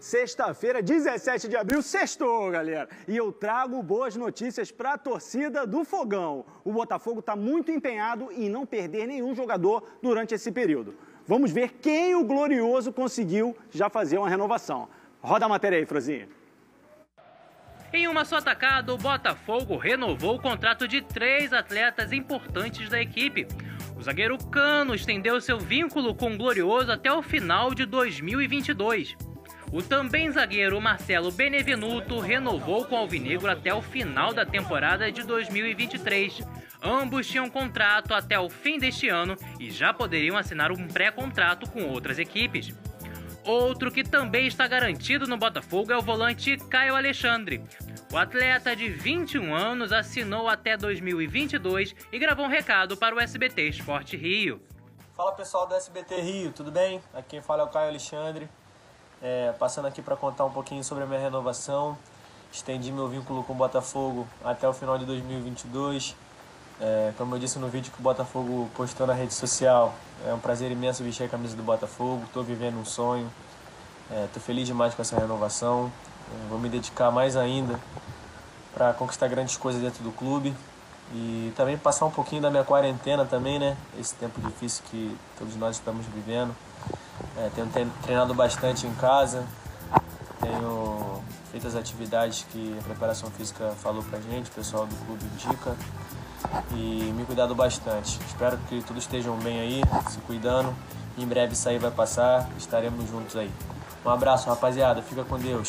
Sexta-feira, 17 de abril, sextou, galera. E eu trago boas notícias para a torcida do Fogão. O Botafogo está muito empenhado em não perder nenhum jogador durante esse período. Vamos ver quem o Glorioso conseguiu já fazer uma renovação. Roda a matéria aí, Frozinha. Em uma só tacada, o Botafogo renovou o contrato de três atletas importantes da equipe. O zagueiro Cano estendeu seu vínculo com o Glorioso até o final de 2022. O também zagueiro Marcelo Benevenuto renovou com o Alvinegro até o final da temporada de 2023. Ambos tinham contrato até o fim deste ano e já poderiam assinar um pré-contrato com outras equipes. Outro que também está garantido no Botafogo é o volante Caio Alexandre. O atleta de 21 anos assinou até 2022 e gravou um recado para o SBT Esporte Rio. Fala pessoal do SBT Rio, tudo bem? Aqui quem fala é o Caio Alexandre. É, passando aqui para contar um pouquinho sobre a minha renovação. Estendi meu vínculo com o Botafogo até o final de 2022. É, como eu disse no vídeo que o Botafogo postou na rede social, é um prazer imenso vestir a camisa do Botafogo. Estou vivendo um sonho. Estou é, feliz demais com essa renovação. Vou me dedicar mais ainda para conquistar grandes coisas dentro do clube e também passar um pouquinho da minha quarentena também, né? Esse tempo difícil que todos nós estamos vivendo. É, tenho treinado bastante em casa, tenho feito as atividades que a preparação física falou pra gente, o pessoal do clube indica, e me cuidado bastante. Espero que todos estejam bem aí, se cuidando. Em breve isso aí vai passar, estaremos juntos aí. Um abraço, rapaziada, fica com Deus.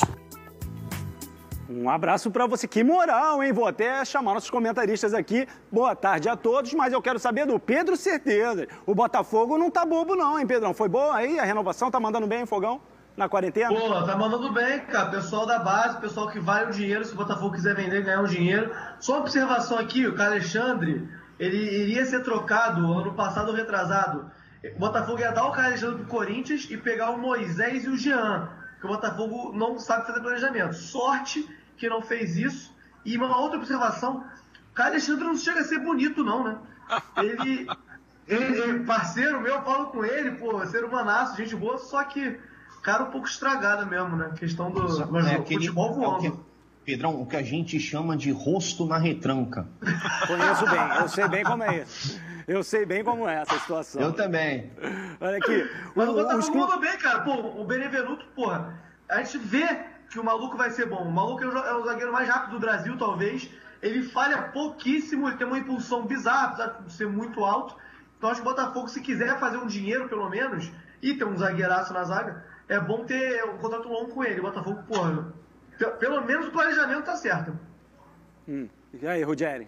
Um abraço para você. Que moral, hein? Vou até chamar nossos comentaristas aqui. Boa tarde a todos, mas eu quero saber do Pedro Certeza. O Botafogo não tá bobo não, hein, Pedrão? Foi boa aí? A renovação tá mandando bem, Fogão? Na quarentena? Pô, tá mandando bem, cara. Pessoal da base, pessoal que vale o dinheiro, se o Botafogo quiser vender, ganhar um dinheiro. Só uma observação aqui, o Alexandre, ele iria ser trocado ano passado retrasado. O Botafogo ia dar o Caio Alexandre pro Corinthians e pegar o Moisés e o Jean. Porque o Botafogo não sabe fazer planejamento. Sorte que não fez isso. E uma outra observação, o Caio Alexandre não chega a ser bonito, não, né? Ele, ele parceiro meu, eu falo com ele, pô, ser humanaço, gente boa, só que cara um pouco estragada mesmo, né? Questão do, do é aquele, futebol voando. É o que, Pedrão, o que a gente chama de rosto na retranca. Conheço bem, eu sei bem como é isso. Eu sei bem como é essa situação. Eu também. Olha aqui. Mas o, o Botafogo mandou bem, cara. Pô, o Benevenuto, porra, a gente vê que o maluco vai ser bom. O maluco é o, é o zagueiro mais rápido do Brasil, talvez. Ele falha pouquíssimo, ele tem uma impulsão bizarra, apesar de ser muito alto. Então acho que o Botafogo, se quiser fazer um dinheiro, pelo menos, e ter um zagueiraço na zaga, é bom ter um contrato longo com ele. O Botafogo, porra, pelo menos o planejamento tá certo. Hum. E aí, Rogério?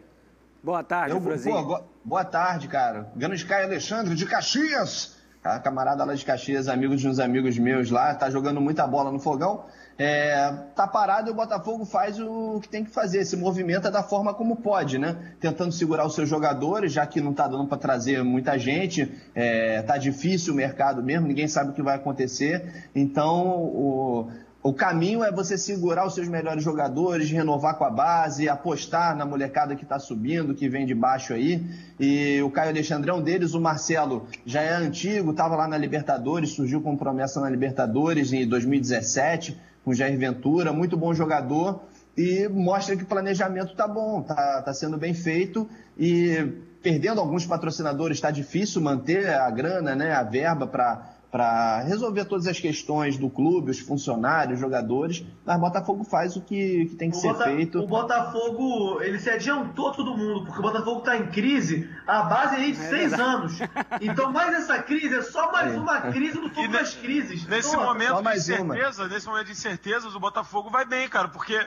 Boa tarde, Eu, boa, boa tarde, cara. Grande Caio Alexandre, de Caxias. A camarada lá de Caxias, amigos de uns amigos meus lá, tá jogando muita bola no fogão. É, tá parado e o Botafogo faz o que tem que fazer, se movimenta da forma como pode, né? Tentando segurar os seus jogadores, já que não tá dando para trazer muita gente, é, tá difícil o mercado mesmo, ninguém sabe o que vai acontecer. Então, o, o caminho é você segurar os seus melhores jogadores, renovar com a base, apostar na molecada que está subindo, que vem de baixo aí. E o Caio Alexandre é um deles, o Marcelo já é antigo, estava lá na Libertadores, surgiu com promessa na Libertadores em 2017 com Jair Ventura, muito bom jogador e mostra que o planejamento está bom, está tá sendo bem feito e perdendo alguns patrocinadores está difícil manter a grana, né, a verba para para resolver todas as questões do clube, os funcionários, os jogadores, mas o Botafogo faz o que, que tem que o ser Bota, feito. O Botafogo, ele se adiantou todo mundo, porque o Botafogo está em crise a base aí de é seis verdade. anos. Então, mais essa crise é só mais é. uma crise no topo das crises. Nesse momento de incerteza, nesse momento de incertezas, o Botafogo vai bem, cara, porque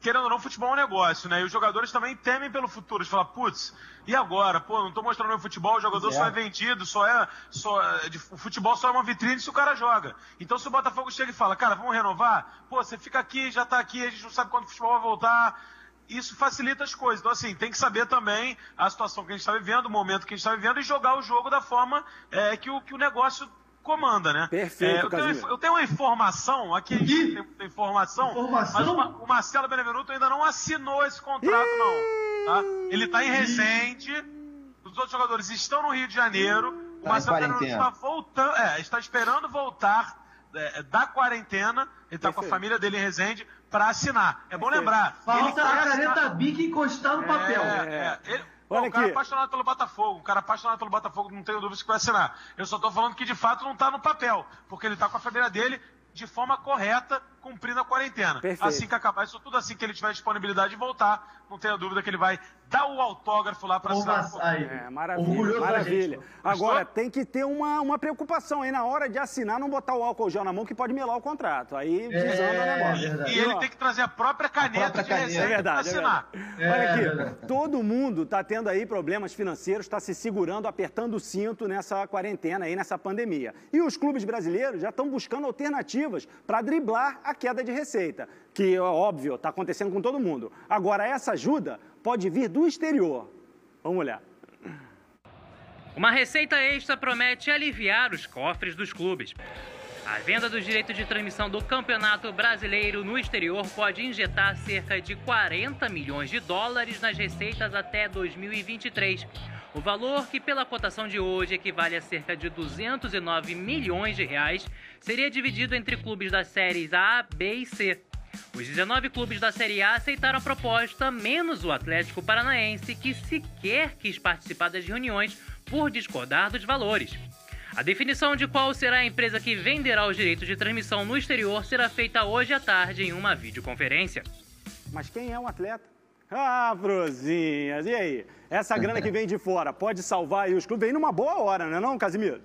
querendo ou não, futebol é um negócio, né? E os jogadores também temem pelo futuro. De falar, putz, e agora? Pô, não tô mostrando meu futebol, o jogador é. só é vendido, só é. Só, é, o futebol só é uma vitrine se o cara joga. Então se o Botafogo chega e fala, cara, vamos renovar? Pô, você fica aqui, já tá aqui, a gente não sabe quando o futebol vai voltar. Isso facilita as coisas. Então, assim, tem que saber também a situação que a gente está vivendo, o momento que a gente está vivendo e jogar o jogo da forma é, que, o, que o negócio comanda, né? Perfeito, é, eu, tenho, eu, tenho, uma informação aqui, tem, tem informação, informação, mas o, o Marcelo Benevenuto ainda não assinou esse contrato, não. Tá? Ele está em Resende, os outros jogadores estão no Rio de Janeiro, o tá Marcelo Benevenuto está voltando, é, está esperando voltar é, da quarentena, ele está com a família dele em Resende, para assinar. É bom lembrar. Falta a caneta BIC encostar no papel. É, é. Ele, Olha o cara aqui. apaixonado pelo Botafogo, o cara apaixonado pelo Botafogo, não tenho dúvida que vai assinar. Eu só estou falando que de fato não está no papel, porque ele está com a família dele de forma correta, cumprindo a quarentena. Perfeito. Assim que acabar isso tudo, assim que ele tiver disponibilidade de voltar, não tenha dúvida que ele vai dar o autógrafo lá para assinar. É, maravilha, maravilha. Agora, tem que ter uma, uma preocupação aí na hora de assinar, não botar o álcool gel na mão que pode melar o contrato. Aí desanda é, o negócio. E, e ele tem que trazer a própria caneta a própria de caneta. É verdade, é assinar. É Olha aqui, todo mundo está tendo aí problemas financeiros, está se segurando, apertando o cinto nessa quarentena aí, nessa pandemia. E os clubes brasileiros já estão buscando alternativas para driblar a queda de receita, que é óbvio, está acontecendo com todo mundo. Agora, essa ajuda pode vir do exterior. Vamos olhar. Uma receita extra promete aliviar os cofres dos clubes. A venda dos direitos de transmissão do Campeonato Brasileiro no exterior pode injetar cerca de 40 milhões de dólares nas receitas até 2023. O valor, que pela cotação de hoje equivale a cerca de 209 milhões de reais, seria dividido entre clubes das séries A, B e C. Os 19 clubes da Série A aceitaram a proposta, menos o Atlético Paranaense, que sequer quis participar das reuniões por discordar dos valores. A definição de qual será a empresa que venderá os direitos de transmissão no exterior será feita hoje à tarde em uma videoconferência. Mas quem é o atleta? Ah, Frozinhas, e aí? Essa grana que vem de fora pode salvar aí os clubes? Vem numa boa hora, não é não, Casimiro?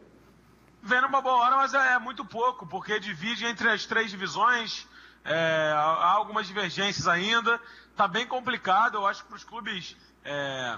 Vem numa boa hora, mas é muito pouco, porque divide entre as três divisões, é, há algumas divergências ainda, está bem complicado, eu acho que para os clubes é,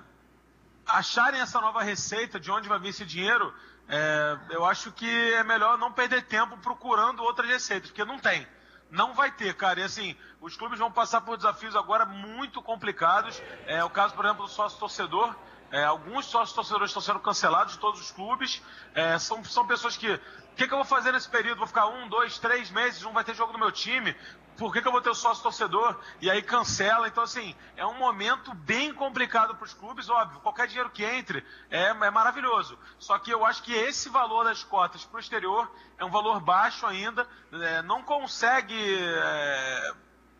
acharem essa nova receita, de onde vai vir esse dinheiro, é, eu acho que é melhor não perder tempo procurando outras receitas, porque não tem. Não vai ter, cara. E assim, os clubes vão passar por desafios agora muito complicados. É o caso, por exemplo, do sócio torcedor. É, alguns sócios torcedores estão sendo cancelados de todos os clubes. É, são, são pessoas que. O que, que, eu vou fazer nesse período? Vou ficar um, dois, três meses, não vai ter jogo no meu time por que, que eu vou ter o sócio torcedor? E aí cancela. Então, assim, é um momento bem complicado para os clubes, óbvio. Qualquer dinheiro que entre é, é, maravilhoso. Só que eu acho que esse valor das cotas para o exterior é um valor baixo ainda, é, não consegue é,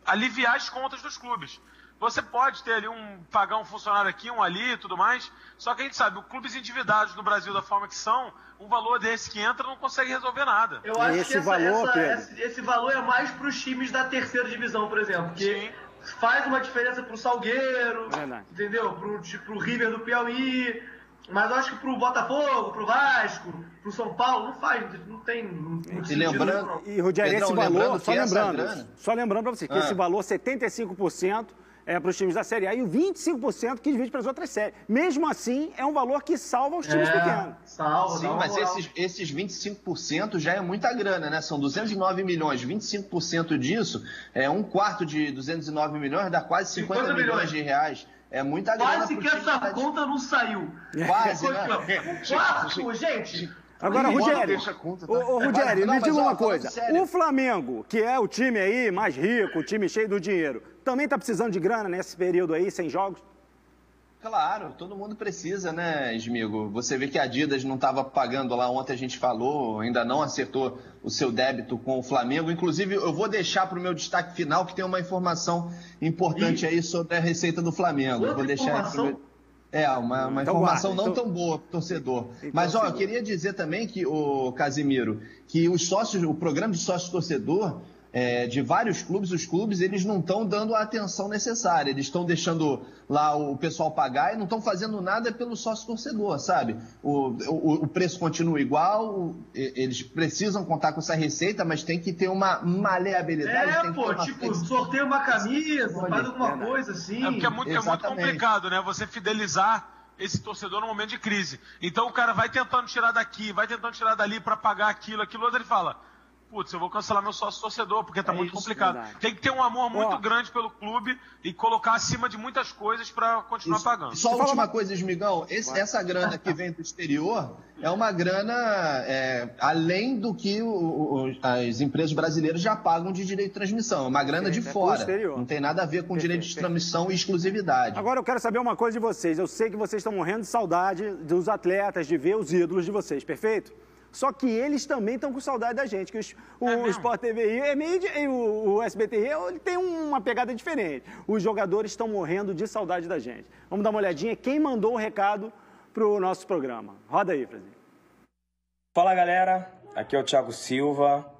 aliviar as contas dos clubes. Você pode ter ali um pagar um funcionário aqui, um ali e tudo mais. Só que a gente sabe, os clubes endividados no Brasil da forma que são, um valor desse que entra não consegue resolver nada. Eu acho esse que essa, valor, essa, esse, esse, valor é mais para os times da terceira divisão, por exemplo, que Sim. faz uma diferença para o Salgueiro, é entendeu? Para o River do Piauí. Mas eu acho que pro Botafogo, pro Vasco, pro São Paulo, não faz, não tem. Não, e lembrando, e Rogério, esse valor, só lembrando, só lembrando para você, que ah. esse valor, 75%, é, para os times da Série A e o 25% que divide para as outras séries. Mesmo assim, é um valor que salva os times é, pequenos. Salva, Sim, mas esses, esses 25% já é muita grana, né? São 209 milhões. 25% disso é um quarto de 209 milhões, dá quase 50, 50 milhões. milhões de reais. É muita grana. Quase que essa tá conta não saiu. Quase, né? Um quarto, gente. Agora, Rogério, conta, tá? ô, ô, Rogério, me diga uma coisa. O Flamengo, que é o time aí mais rico, o time cheio do dinheiro, também está precisando de grana nesse período aí, sem jogos? Claro, todo mundo precisa, né, Esmigo? Você vê que a Adidas não estava pagando lá, ontem a gente falou, ainda não acertou o seu débito com o Flamengo. Inclusive, eu vou deixar para o meu destaque final, que tem uma informação importante e... aí sobre a receita do Flamengo. Eu vou deixar pro. É, uma, uma então, informação guarda, não então... tão boa pro torcedor. Então, Mas, ó, eu queria dizer também que, o Casimiro, que os sócios, o programa de sócio torcedor é, de vários clubes, os clubes eles não estão dando a atenção necessária. Eles estão deixando lá o pessoal pagar e não estão fazendo nada pelo sócio torcedor, sabe? O, o, o, preço continua igual, eles precisam contar com essa receita, mas tem que ter uma maleabilidade. É, pô, tipo, sorteia uma camisa, faz alguma é, coisa assim. É porque é muito, é muito complicado, né? Você fidelizar esse torcedor no momento de crise. Então o cara vai tentando tirar daqui, vai tentando tirar dali para pagar aquilo, aquilo, outro ele fala putz, eu vou cancelar meu sócio torcedor, porque tá é muito isso, complicado. Verdade. Tem que ter um amor muito Ó, grande pelo clube e colocar acima de muitas coisas para continuar isso. pagando. Só a última coisa, Esmigão, esse, essa grana que vem do exterior é uma grana é, além do que o, o, as empresas brasileiras já pagam de direito de transmissão. É uma grana de é fora. Não tem nada a ver com direito de transmissão e exclusividade. Agora eu quero saber uma coisa de vocês. Eu sei que vocês estão morrendo de saudade dos atletas, de ver os ídolos de vocês, perfeito? Só que eles também estão com saudade da gente, que o, é o Sport TV é meio de, o, o SBT ele tem uma pegada diferente. Os jogadores estão morrendo de saudade da gente. Vamos dar uma olhadinha quem mandou o recado para o nosso programa. Roda aí, Brasil. Fala galera, aqui é o Thiago Silva.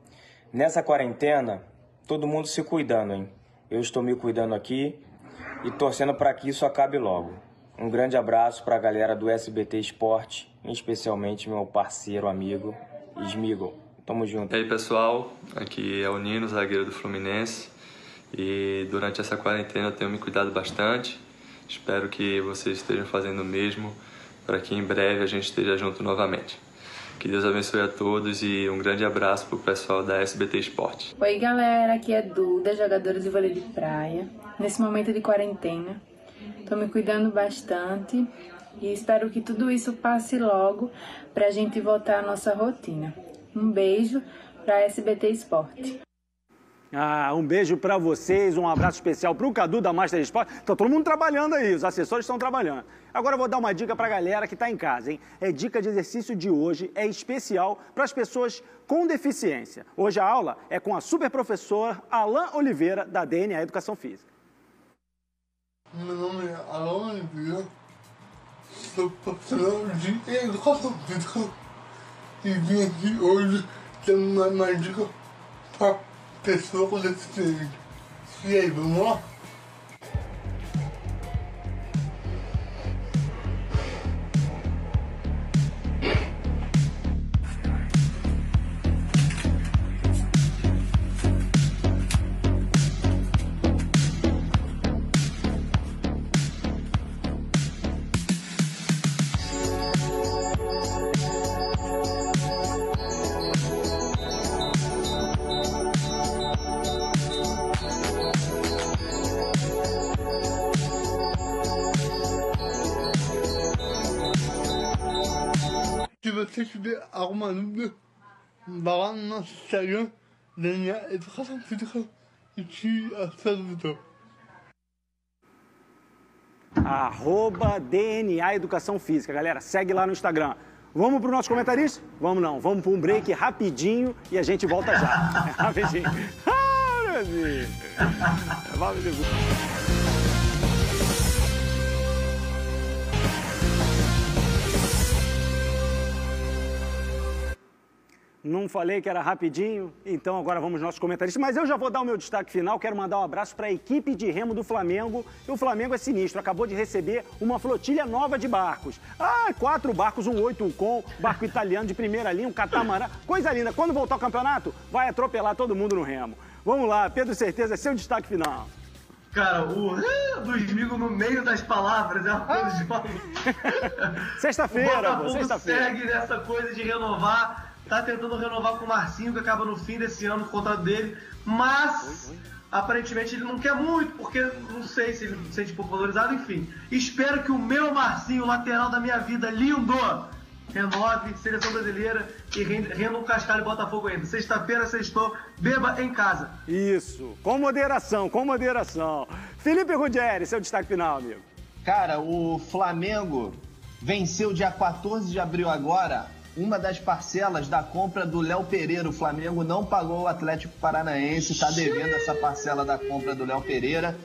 Nessa quarentena, todo mundo se cuidando, hein? Eu estou me cuidando aqui e torcendo para que isso acabe logo. Um grande abraço para a galera do SBT Esporte, especialmente meu parceiro, amigo Smigol. Tamo junto. E aí pessoal, aqui é o Nino, zagueiro do Fluminense. E durante essa quarentena eu tenho me cuidado bastante. Espero que vocês estejam fazendo o mesmo para que em breve a gente esteja junto novamente. Que Deus abençoe a todos e um grande abraço pro pessoal da SBT Esporte. Oi galera, aqui é Duda, jogadora de vôlei de praia. Nesse momento de quarentena, tô me cuidando bastante e espero que tudo isso passe logo pra gente voltar à nossa rotina. Um beijo pra SBT Esporte. Ah, um beijo para vocês, um abraço especial para o Cadu da Master Sport. Tá todo mundo trabalhando aí, os assessores estão trabalhando. Agora eu vou dar uma dica para a galera que está em casa, hein? É dica de exercício de hoje, é especial para as pessoas com deficiência. Hoje a aula é com a super professora Alain Oliveira, da DNA Educação Física. Meu nome é Alain Oliveira, sou professor de Educação Física e vim aqui hoje ter uma, uma dica para pessoa com deficiência. E aí, vamos lá? Você tiver alguma dúvida, vá lá no nosso Instagram, DNA Educação Física, e tire a sua dúvida. Arroba DNA Educação Física, galera, segue lá no Instagram. Vamos para o nosso comentarista? Vamos não, vamos para um break rapidinho e a gente volta já. rapidinho. Ah, meu Deus. Não falei que era rapidinho, então agora vamos aos nossos comentaristas. Mas eu já vou dar o meu destaque final. Quero mandar um abraço para a equipe de remo do Flamengo. E o Flamengo é sinistro, acabou de receber uma flotilha nova de barcos. Ah, quatro barcos, um oito, um com, barco italiano de primeira linha, um catamarã. Coisa linda. Quando voltar ao campeonato, vai atropelar todo mundo no remo. Vamos lá, Pedro Certeza, seu destaque final. Cara, o do Smigo no meio das palavras é uma coisa de maluco. Sexta-feira, sexta-feira. segue nessa coisa de renovar tá tentando renovar com o Marcinho, que acaba no fim desse ano o contrato dele, mas aparentemente ele não quer muito, porque não sei se ele se sente pouco valorizado, enfim. Espero que o meu Marcinho, lateral da minha vida, lindo, renove, seleção brasileira e renda um cascalho Botafogo ainda. Sexta-feira, sextou, beba em casa. Isso, com moderação, com moderação. Felipe Ruggeri, seu destaque final, amigo. Cara, o Flamengo venceu dia 14 de abril agora uma das parcelas da compra do Léo Pereira. O Flamengo não pagou o Atlético Paranaense, está devendo essa parcela da compra do Léo Pereira.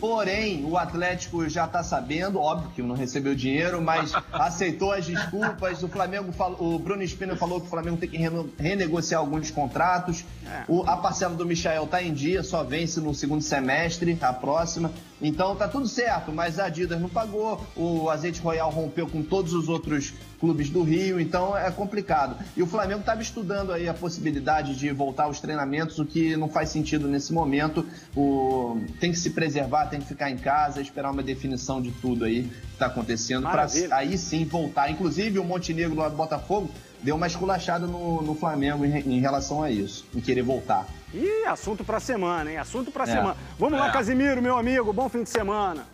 Porém, o Atlético já está sabendo, óbvio que não recebeu dinheiro, mas aceitou as desculpas. O Flamengo falou, o Bruno Espina falou que o Flamengo tem que renegociar alguns contratos. É. O, a parcela do Michael está em dia, só vence no segundo semestre, a próxima. Então tá tudo certo, mas a Adidas não pagou, o Azeite Royal rompeu com todos os outros clubes do Rio, então é complicado. E o Flamengo estava estudando aí a possibilidade de voltar aos treinamentos, o que não faz sentido nesse momento. O... Tem que se preservar, tem que ficar em casa, esperar uma definição de tudo aí que está acontecendo, para aí sim voltar. Inclusive o Montenegro lá do Botafogo deu uma esculachada no, no Flamengo em, em, relação a isso, em querer voltar. Ih, assunto para semana, hein? Assunto para é. semana. Vamos é. lá, Casimiro, meu amigo, bom fim de semana.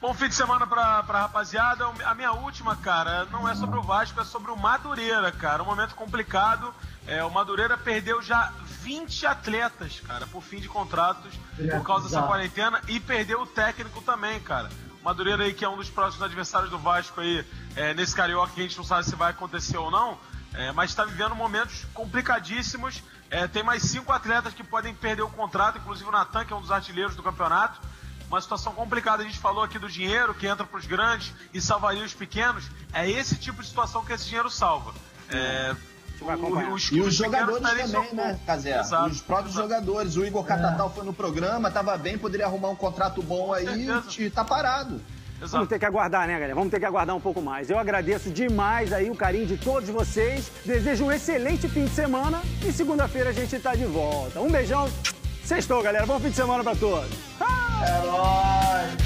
Bom fim de semana pra, pra rapaziada. A minha última, cara, não é sobre o Vasco, é sobre o Madureira, cara. Um momento complicado. É, o Madureira perdeu já 20 atletas, cara, por fim de contratos, por causa dessa quarentena, e perdeu o técnico também, cara. O Madureira aí, que é um dos próximos adversários do Vasco aí, é, nesse Carioca, que a gente não sabe se vai acontecer ou não, É, mas está vivendo momentos complicadíssimos. É, tem mais cinco atletas que podem perder o contrato, inclusive o Natan, que é um dos artilheiros do campeonato. Uma situação complicada. A gente falou aqui do dinheiro que entra para os grandes e salvaria os pequenos. É esse tipo de situação que esse dinheiro salva. É, o, os, e os jogadores também, né, Cazé? Os próprios Exato. jogadores. O Igor Catatal é. foi no programa, estava bem, poderia arrumar um contrato bom aí e tá parado. Exato. Vamos ter que aguardar, né, galera? Vamos ter que aguardar um pouco mais. Eu agradeço demais aí o carinho de todos vocês. Desejo um excelente fim de semana e segunda-feira a gente tá de volta. Um beijão. Sextou, galera. Bom fim de semana para todos. Ah! É nóis.